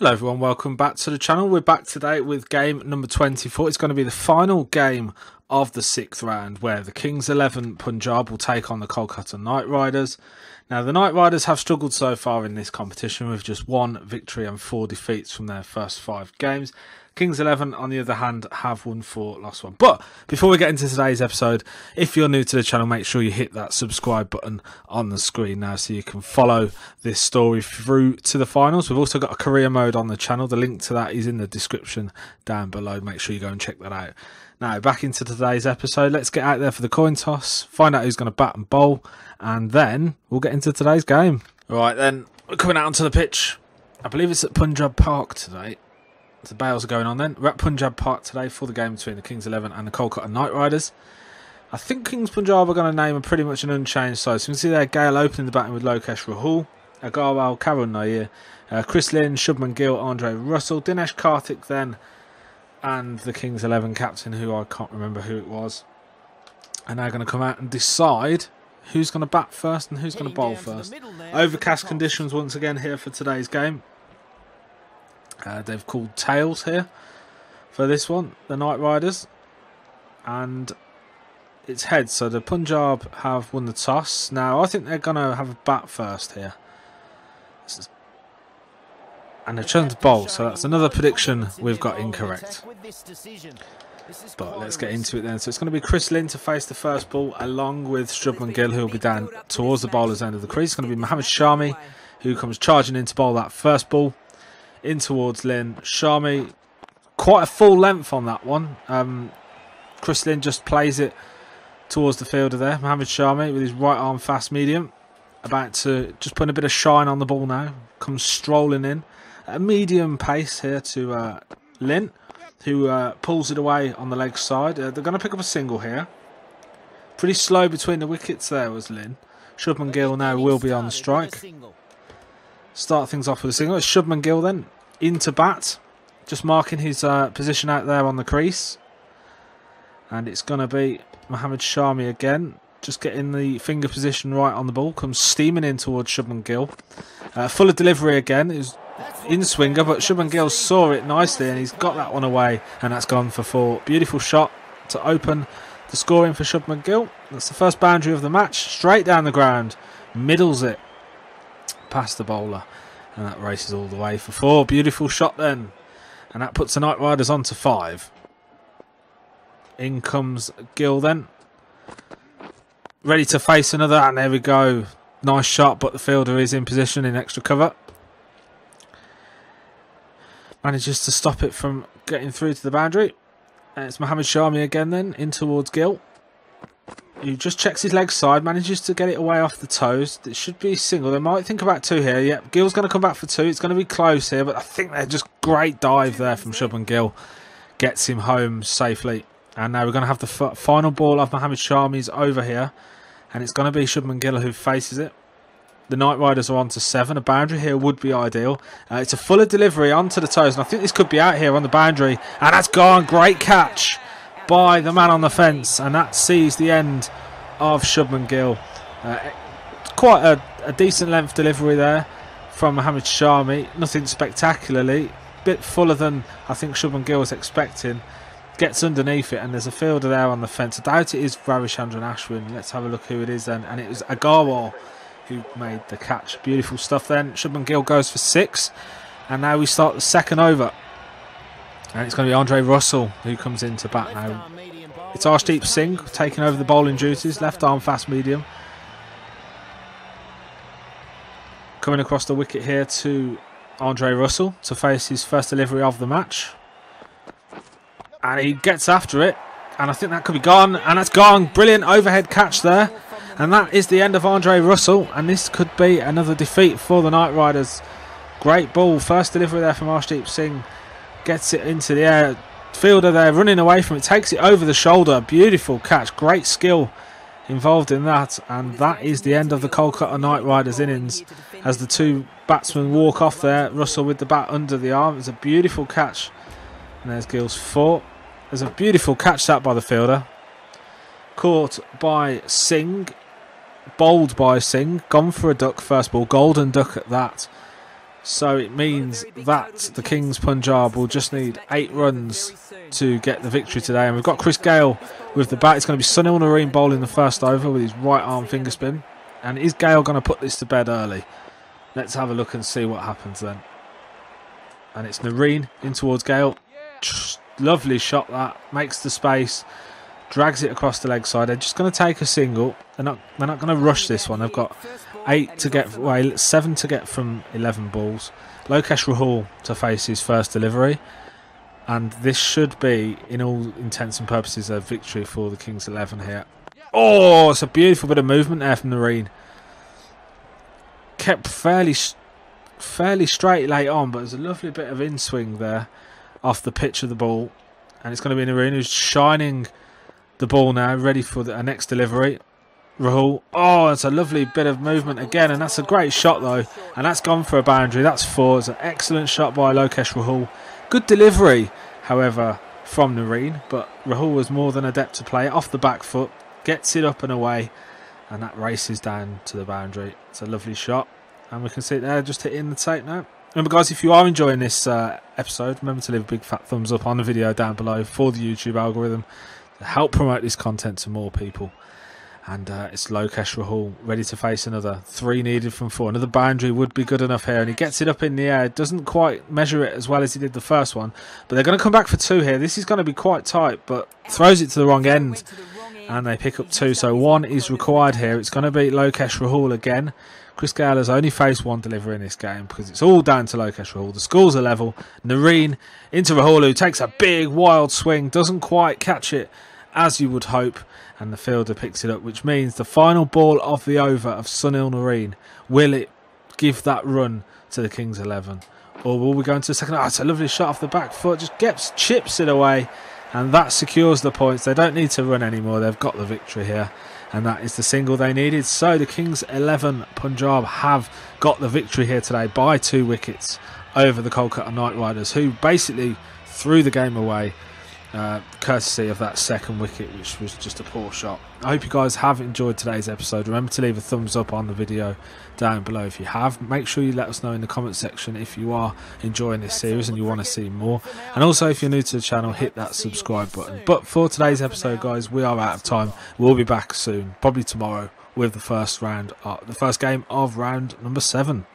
Hello everyone, welcome back to the channel. We're back today with game number 24. It's going to be the final game of the sixth round where the Kings 11 Punjab will take on the Kolkata Knight Riders. Now the Knight Riders have struggled so far in this competition with just one victory and four defeats from their first five games. Kings 11, on the other hand, have won four, lost one. But before we get into today's episode, if you're new to the channel, make sure you hit that subscribe button on the screen now so you can follow this story through to the finals. We've also got a career mode on the channel. The link to that is in the description down below. Make sure you go and check that out. Now, back into today's episode. Let's get out there for the coin toss, find out who's going to bat and bowl, and then we'll get into today's game. All right, then, we're coming out onto the pitch. I believe it's at Punjab Park today. The bails are going on then. We're at Punjab Park today for the game between the Kings 11 and the Kolkata Knight Riders. I think Kings Punjab are going to name a pretty much an unchanged side. So you can see there Gayle opening the batting with Lokesh Rahul, Agarwal, Karun Nair, uh, Chris Lynn, Shubman Gill, Andre Russell, Dinesh Karthik then, and the Kings 11 captain who I can't remember who it was. And they're going to come out and decide who's going to bat first and who's going to bowl first. Overcast conditions once again here for today's game. Uh, they've called tails here for this one, the Knight Riders, and it's heads. So the Punjab have won the toss. Now I think they're going to have a bat first here, and they've chosen to bowl. So that's another prediction we've got incorrect. But let's get into it then. So it's going to be Chris Lynn to face the first ball, along with Shubman Gill, who will be down towards the bowler's end of the crease. It's going to be Mohammad Shami, who comes charging in to bowl that first ball in towards Lynn. Shami, quite a full length on that one. Um, Chris Lynn just plays it towards the fielder there. Mohamed Shami with his right arm fast medium. About to just put a bit of shine on the ball now. Comes strolling in. A medium pace here to uh, Lynn, who uh, pulls it away on the leg side. Uh, they're going to pick up a single here. Pretty slow between the wickets there was Lynn. Shubman Gill now will be on the strike. Start things off with a single. It's Shubman Gill then into bat, just marking his uh, position out there on the crease. And it's going to be Mohamed Shami again, just getting the finger position right on the ball. Comes steaming in towards Shubman Gill. Uh, full of delivery again. Is in swinger, but Shubman Gill saw it nicely and he's got that one away, and that's gone for four. Beautiful shot to open the scoring for Shubman Gill. That's the first boundary of the match. Straight down the ground, middles it past the bowler. And that races all the way for four. Beautiful shot then. And that puts the Knight Riders on to five. In comes Gill then. Ready to face another. And there we go. Nice shot, but the fielder is in position in extra cover. Manages to stop it from getting through to the boundary. And it's Mohamed Shami again then. In towards Gill. He just checks his leg side, manages to get it away off the toes. It should be single. They might think about two here. Yep, Gill's going to come back for two. It's going to be close here, but I think they're just great dive there from Shubman Gill. Gets him home safely. And now we're going to have the final ball of Mohamed Shami's over here. And it's going to be Shubman Gill who faces it. The Knight Riders are on to seven. A boundary here would be ideal. Uh, it's a fuller delivery onto the toes. And I think this could be out here on the boundary. And that's gone. Great catch by the man on the fence, and that sees the end of Shubman Gill. Uh, quite a, a, decent length delivery there from Mohamed Shami. Nothing spectacularly. Bit fuller than I think Shubman Gill was expecting. Gets underneath it, and there's a fielder there on the fence. I doubt it is Ravichandran Ashwin. Let's have a look who it is then. And it was Agarwal who made the catch. Beautiful stuff then. Shubman Gill goes for six. And now we start the second over. And it's going to be Andre Russell who comes in to bat now. It's Arshdeep Singh taking over the bowling duties, left arm fast medium. Coming across the wicket here to Andre Russell to face his first delivery of the match. And he gets after it. And I think that could be gone. And that's gone. Brilliant overhead catch there. And that is the end of Andre Russell. And this could be another defeat for the Knight Riders. Great ball. First delivery there from Arshdeep Singh gets it into the air. Fielder there running away from it, takes it over the shoulder. Beautiful catch, great skill involved in that, and that is the end of the Kolkata Knight Riders innings as the two batsmen walk off there. Russell with the bat under the arm. It's a beautiful catch, and there's Gill's four. There's a beautiful catch that by the fielder, caught by Singh, bowled by Singh, gone for a duck first ball, golden duck at that. So it means that the Kings Punjab will just need eight runs to get the victory today. And we've got Chris Gayle with the bat. It's going to be Sunil Narine bowling the first over with his right arm finger spin. And is Gayle going to put this to bed early? Let's have a look and see what happens then. And it's Narine in towards Gayle. Lovely shot that. Makes the space. Drags it across the leg side. They're just going to take a single. They're not, they're not going to rush this one. They've got eight to get, well, seven to get from 11 balls. Lokesh Rahul to face his first delivery. And this should be, in all intents and purposes, a victory for the Kings 11 here. Oh, it's a beautiful bit of movement there from Narine. Kept fairly fairly straight late on, but there's a lovely bit of in swing there off the pitch of the ball. And it's going to be Narine who's shining the ball now, ready for the next delivery. Rahul. Oh, it's a lovely bit of movement again, and that's a great shot though. And that's gone for a boundary. That's four. It's an excellent shot by Lokesh Rahul. Good delivery, however, from Narine, but Rahul was more than adept to play off the back foot, gets it up and away, and that races down to the boundary. It's a lovely shot, and we can see it there just hitting the tape now. Remember, guys, if you are enjoying this uh, episode, remember to leave a big fat thumbs up on the video down below for the YouTube algorithm help promote this content to more people. And uh, it's Lokesh Rahul ready to face another. Three needed from four. Another boundary would be good enough here. And he gets it up in the air. Doesn't quite measure it as well as he did the first one. But they're going to come back for two here. This is going to be quite tight, but throws it to the wrong end. And they pick up two. So one is required here. It's going to be Lokesh Rahul again. Chris Gayle has only faced one delivery in this game because it's all down to Lokesh Rahul. The scores are level. Narine into Rahul who takes a big wild swing. Doesn't quite catch it as you would hope and the fielder picks it up, which means the final ball of the over of Sunil Narine. Will it give that run to the Kings 11? Or will we go into the second? Oh, it's a lovely shot off the back foot, just gets chips it away, and that secures the points. They don't need to run anymore, they've got the victory here. And that is the single they needed. So the Kings 11 Punjab have got the victory here today by two wickets over the Kolkata Knight Riders, who basically threw the game away uh, courtesy of that second wicket, which was just a poor shot. I hope you guys have enjoyed today's episode. Remember to leave a thumbs up on the video down below if you have. Make sure you let us know in the comment section if you are enjoying this series and you want to see more. And also, if you're new to the channel, hit that subscribe button. But for today's episode, guys, we are out of time. We'll be back soon, probably tomorrow, with the first round, uh, the first game of round number seven.